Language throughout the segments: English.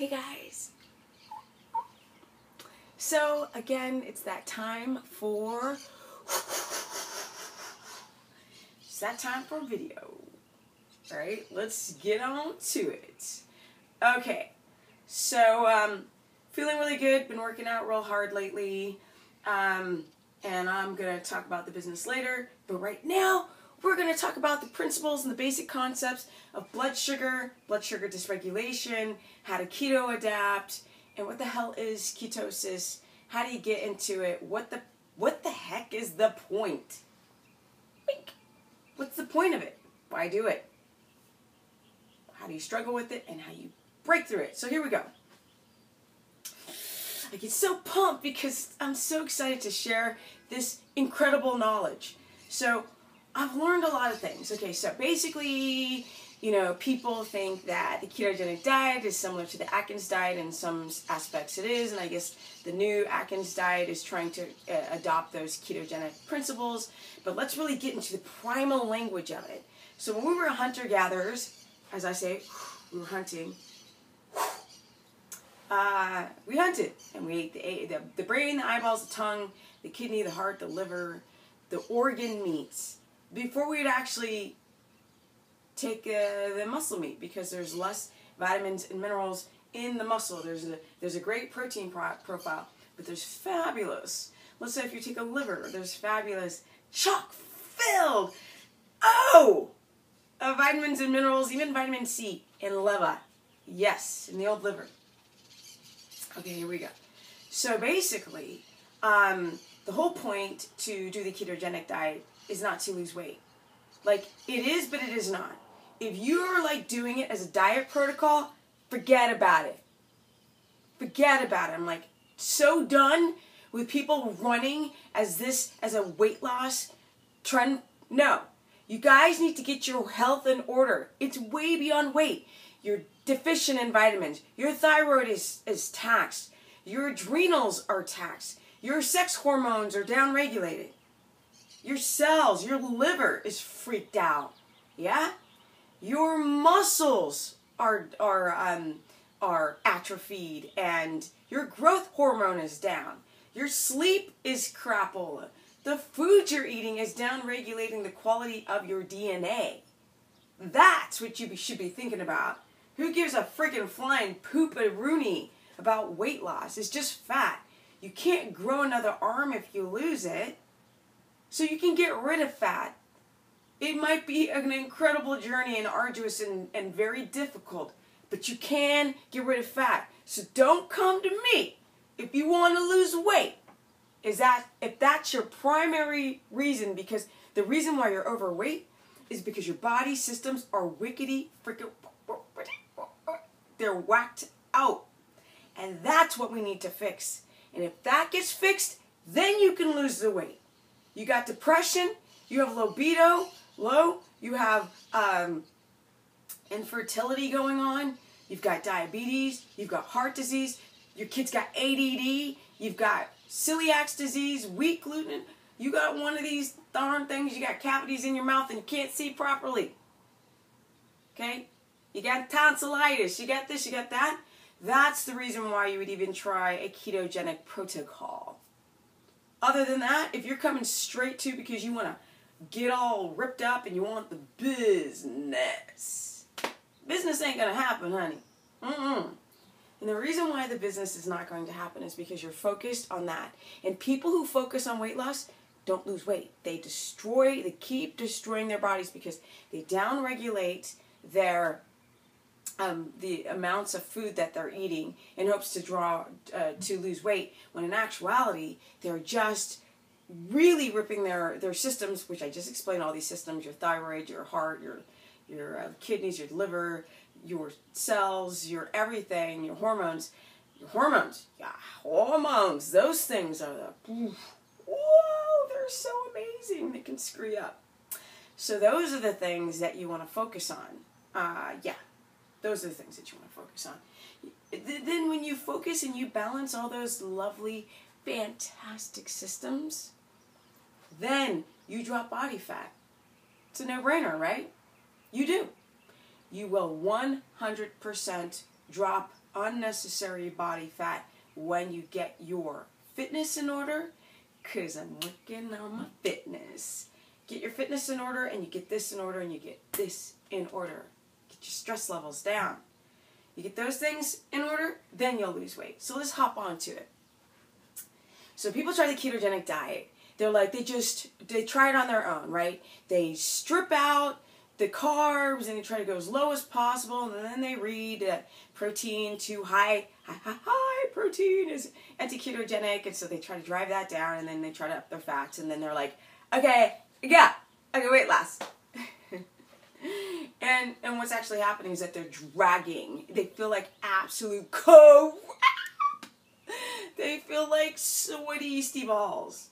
Hey guys. So again, it's that time for it's that time for video. All right, let's get on to it. Okay, so um, feeling really good. Been working out real hard lately, um, and I'm gonna talk about the business later. But right now, we're gonna talk about the principles and the basic concepts of blood sugar, blood sugar dysregulation, how to keto adapt, and what the hell is ketosis? How do you get into it? What the what the heck is the point? What's the point of it? Why do it? How do you struggle with it and how you break through it? So here we go. I get so pumped because I'm so excited to share this incredible knowledge. So I've learned a lot of things. Okay, so basically, you know, people think that the ketogenic diet is similar to the Atkins diet in some aspects it is, and I guess the new Atkins diet is trying to uh, adopt those ketogenic principles. But let's really get into the primal language of it. So when we were hunter gatherers, as I say, we were hunting. Uh, we hunted and we ate the, the, the brain, the eyeballs, the tongue, the kidney, the heart, the liver, the organ meats before we'd actually take uh, the muscle meat because there's less vitamins and minerals in the muscle. There's a there's a great protein pro- profile, but there's fabulous. Let's say if you take a liver, there's fabulous chock filled. Oh, vitamins and minerals, even vitamin C in liver. Yes, in the old liver. Okay, here we go. So basically, um, the whole point to do the ketogenic diet is not to lose weight. Like, it is, but it is not. If you're like doing it as a diet protocol, forget about it. Forget about it. I'm like so done with people running as this as a weight loss trend. No. You guys need to get your health in order. It's way beyond weight. You're deficient in vitamins. Your thyroid is, is taxed. Your adrenals are taxed. Your sex hormones are downregulated. Your cells, your liver is freaked out. Yeah? Your muscles are are um are atrophied and your growth hormone is down. Your sleep is crapola. The food you're eating is downregulating the quality of your DNA. That's what you should be thinking about. Who gives a freaking flying poop a rooney about weight loss? It's just fat. You can't grow another arm if you lose it. So you can get rid of fat. It might be an incredible journey and arduous and, and very difficult, but you can get rid of fat. So don't come to me if you want to lose weight. Is that if that's your primary reason because the reason why you're overweight is because your body systems are wickety freaking they're whacked out. And that's what we need to fix. And if that gets fixed, then you can lose the weight. You got depression, you have libido, low, you have um, infertility going on, you've got diabetes, you've got heart disease, your kid's got ADD, you've got celiac disease, weak gluten, you got one of these darn things, you got cavities in your mouth and you can't see properly. Okay? You got tonsillitis, you got this, you got that. That's the reason why you would even try a ketogenic protocol. Other than that, if you're coming straight to because you want to get all ripped up and you want the business, business ain't going to happen, honey. Mm-mm. And the reason why the business is not going to happen is because you're focused on that. And people who focus on weight loss don't lose weight. They destroy, they keep destroying their bodies because they downregulate their um, the amounts of food that they're eating in hopes to draw uh, to lose weight when in actuality they're just really ripping their their systems which i just explained all these systems your thyroid your heart your your uh, kidneys your liver your cells your everything your hormones. Your hormones yeah hormones those things are the whoa they're so amazing they can screw up. So those are the things that you want to focus on. Uh, yeah those are the things that you want to focus on. Then, when you focus and you balance all those lovely, fantastic systems, then you drop body fat. It's a no brainer, right? You do. You will 100% drop unnecessary body fat when you get your fitness in order because I'm working on my fitness. Get your fitness in order and you get this in order and you get this in order. Stress levels down. You get those things in order, then you'll lose weight. So let's hop on to it. So people try the ketogenic diet. They're like, they just, they try it on their own, right? They strip out the carbs and they try to go as low as possible and then they read uh, protein too high, high, high, protein is anti-ketogenic and so they try to drive that down and then they try to up their fats and then they're like, okay, yeah, okay, wait loss. and and what's actually happening is that they're dragging. They feel like absolute co. they feel like sweaty Steve balls.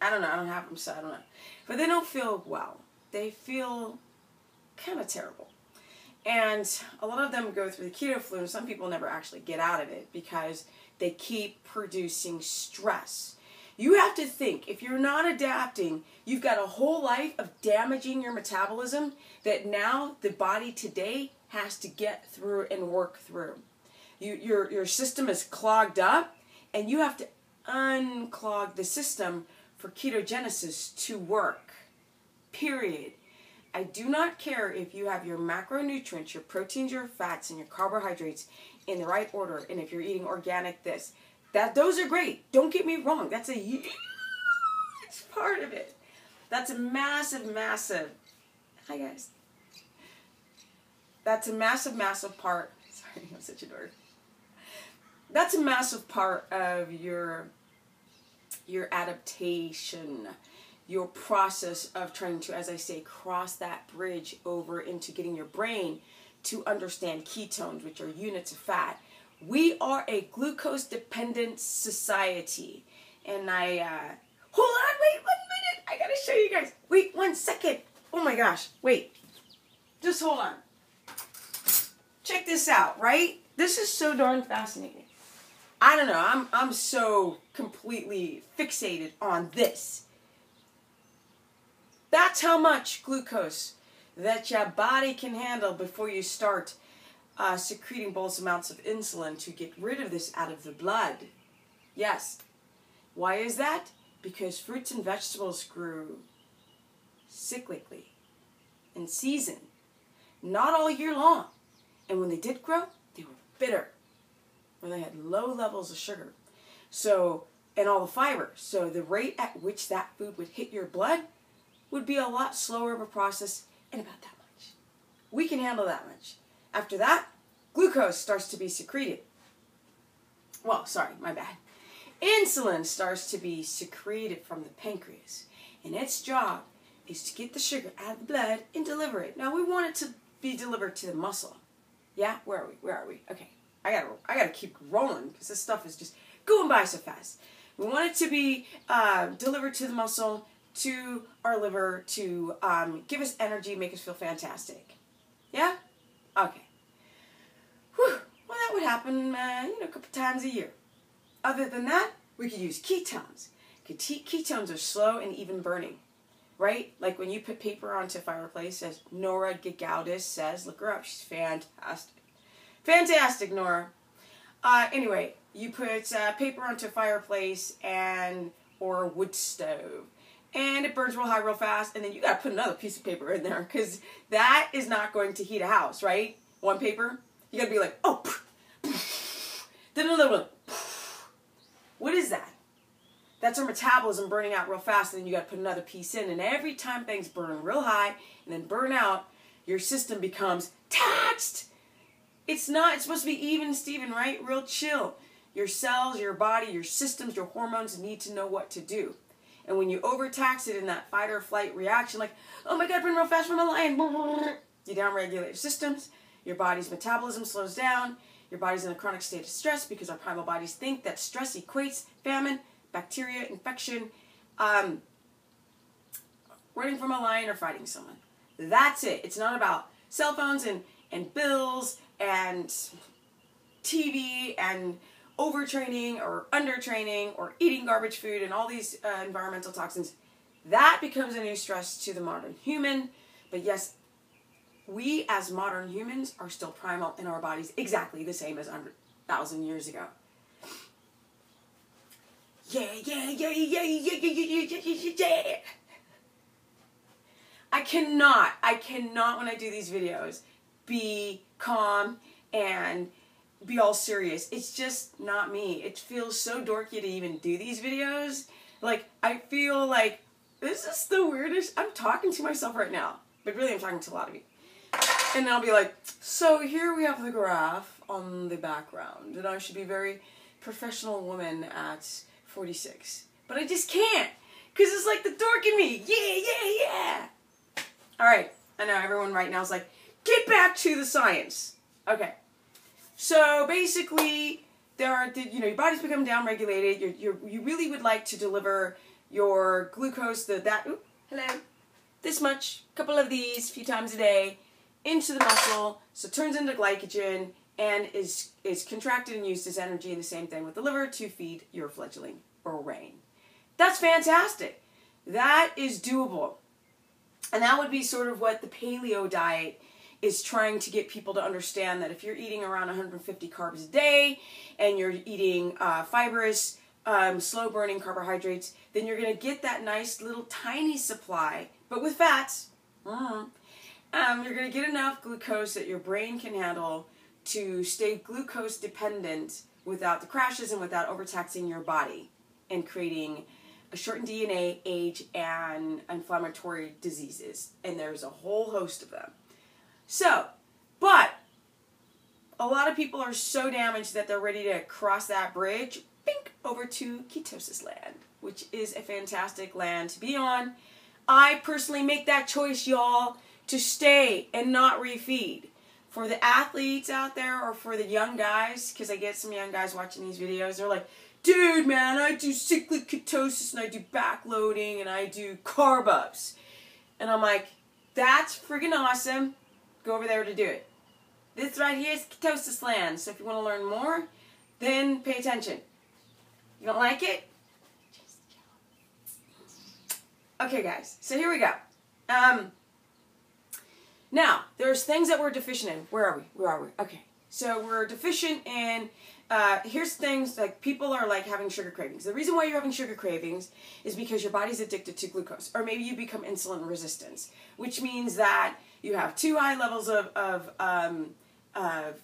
I don't know. I don't have them, so I don't know. But they don't feel well. They feel kind of terrible. And a lot of them go through the keto flu, and some people never actually get out of it because they keep producing stress. You have to think if you're not adapting, you've got a whole life of damaging your metabolism that now the body today has to get through and work through. You, your, your system is clogged up, and you have to unclog the system for ketogenesis to work. Period. I do not care if you have your macronutrients, your proteins, your fats, and your carbohydrates in the right order, and if you're eating organic this. That those are great. Don't get me wrong. That's a huge part of it. That's a massive, massive. Hi guys. That's a massive, massive part. Sorry, I'm such a dork. That's a massive part of your your adaptation your process of trying to, as I say, cross that bridge over into getting your brain to understand ketones, which are units of fat. Are a glucose dependent society. And I, uh, hold on, wait one minute. I gotta show you guys. Wait one second. Oh my gosh, wait. Just hold on. Check this out, right? This is so darn fascinating. I don't know, I'm, I'm so completely fixated on this that's how much glucose that your body can handle before you start uh, secreting bolus amounts of insulin to get rid of this out of the blood. Yes. Why is that? Because fruits and vegetables grew cyclically, in season, not all year long. And when they did grow, they were bitter, or they had low levels of sugar. So, and all the fiber. So the rate at which that food would hit your blood would be a lot slower of a process and about that much. We can handle that much. After that, glucose starts to be secreted. Well, sorry, my bad. Insulin starts to be secreted from the pancreas, and its job is to get the sugar out of the blood and deliver it. Now we want it to be delivered to the muscle. Yeah, where are we? Where are we? Okay, I gotta, I gotta keep rolling because this stuff is just going by so fast. We want it to be uh, delivered to the muscle to our liver to um, give us energy, make us feel fantastic. Yeah? Okay. Would happen, uh, you know, a couple times a year. Other than that, we could use ketones. Ketones are slow and even burning, right? Like when you put paper onto a fireplace, as Nora Gedgaudas says, look her up, she's fantastic. Fantastic, Nora. Uh, anyway, you put uh, paper onto a fireplace and or a wood stove and it burns real high real fast and then you got to put another piece of paper in there because that is not going to heat a house right one paper you got to be like oh then another one. What is that? That's our metabolism burning out real fast and then you got to put another piece in and every time things burn real high and then burn out your system becomes taxed. It's not it's supposed to be even steven right? Real chill. Your cells your body your systems your hormones need to know what to do. And when you overtax it in that fight or flight reaction, like, oh my god, run real fast from a lion, you downregulate your systems, your body's metabolism slows down, your body's in a chronic state of stress because our primal bodies think that stress equates famine, bacteria, infection, um, running from a lion or fighting someone. That's it. It's not about cell phones and, and bills and TV and overtraining or undertraining or eating garbage food and all these uh, environmental toxins, that becomes a new stress to the modern human. But yes, we as modern humans are still primal in our bodies exactly the same as 100,000 years ago. Yeah, yeah, yeah, yeah, yeah, yeah, yeah, yeah, yeah. yeah. I cannot, I cannot when I do these videos be calm and be all serious. It's just not me. It feels so dorky to even do these videos. Like, I feel like this is the weirdest. I'm talking to myself right now, but really I'm talking to a lot of you. And I'll be like, so here we have the graph on the background, and I should be very professional woman at 46. But I just can't, because it's like the dork in me. Yeah, yeah, yeah. All right, I know everyone right now is like, get back to the science. Okay, so basically, there are you know your body's become downregulated. You you you really would like to deliver your glucose the that ooh, hello this much, a couple of these, a few times a day, into the muscle, so turns into glycogen and is is contracted and used as energy. And the same thing with the liver to feed your fledgling brain. That's fantastic. That is doable. And that would be sort of what the paleo diet is trying to get people to understand that if you're eating around 150 carbs a day and you're eating uh, fibrous, um, slow burning carbohydrates, then you're going to get that nice little tiny supply, but with fats. Mm, um, you're going to get enough glucose that your brain can handle to stay glucose dependent without the crashes and without overtaxing your body and creating a shortened DNA, age, and inflammatory diseases. And there's a whole host of them. So, but a lot of people are so damaged that they're ready to cross that bridge, bink, over to ketosis land, which is a fantastic land to be on. I personally make that choice, y'all, to stay and not refeed. For the athletes out there or for the young guys, because I get some young guys watching these videos, they're like, dude, man, I do cyclic ketosis and I do backloading and I do carb ups. And I'm like, that's freaking awesome. Go over there to do it. This right here is ketosis land. So if you want to learn more, then pay attention. You don't like it? Okay, guys. So here we go. Um, now, there's things that we're deficient in. Where are we? Where are we? Okay. So we're deficient in uh, here's things like people are like having sugar cravings. The reason why you're having sugar cravings is because your body's addicted to glucose, or maybe you become insulin resistant, which means that you have too high levels of of, um, of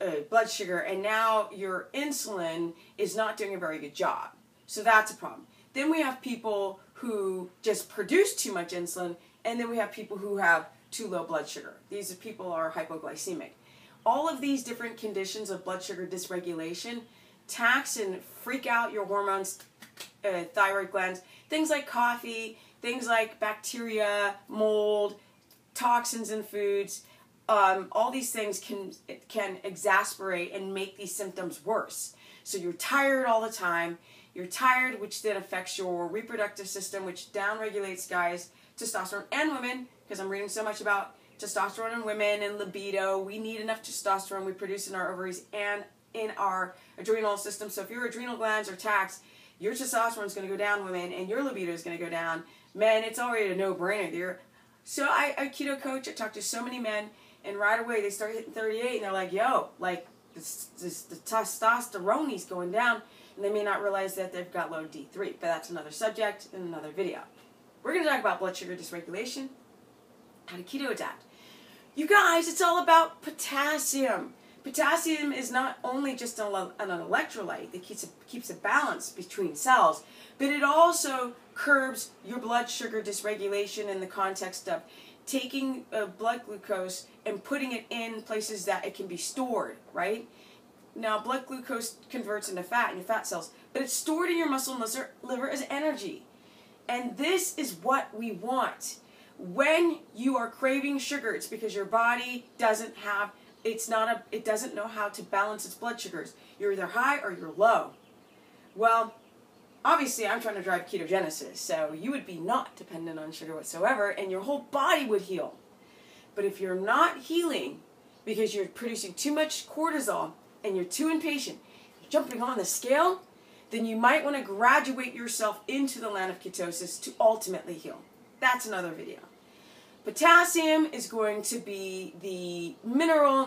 uh, blood sugar, and now your insulin is not doing a very good job. So that's a problem. Then we have people who just produce too much insulin, and then we have people who have too low blood sugar. These people are hypoglycemic all of these different conditions of blood sugar dysregulation tax and freak out your hormones, uh, thyroid glands, things like coffee, things like bacteria, mold, toxins in foods. Um, all these things can can exasperate and make these symptoms worse. So you're tired all the time. You're tired, which then affects your reproductive system, which downregulates guys, testosterone, and women. Because I'm reading so much about testosterone in women and libido. We need enough testosterone we produce in our ovaries and in our adrenal system. So if your adrenal glands are taxed, your testosterone is going to go down, women, and your libido is going to go down. Men, it's already a no-brainer. There. So I, keto coach. I talk to so many men, and right away they start hitting 38, and they're like, "Yo, like this, this, the testosterone is going down," and they may not realize that they've got low D3. But that's another subject in another video. We're going to talk about blood sugar dysregulation, how to keto adapt. You guys, it's all about potassium. Potassium is not only just an, electrolyte that keeps a, keeps a balance between cells, but it also curbs your blood sugar dysregulation in the context of taking uh, blood glucose and putting it in places that it can be stored, right? Now, blood glucose converts into fat in your fat cells, but it's stored in your muscle and liver as energy. And this is what we want when you are craving sugar, it's because your body doesn't have it's not a it doesn't know how to balance its blood sugars. You're either high or you're low. Well, obviously I'm trying to drive ketogenesis, so you would be not dependent on sugar whatsoever and your whole body would heal. But if you're not healing because you're producing too much cortisol and you're too impatient, you're jumping on the scale, then you might want to graduate yourself into the land of ketosis to ultimately heal. That's another video. Potassium is going to be the mineral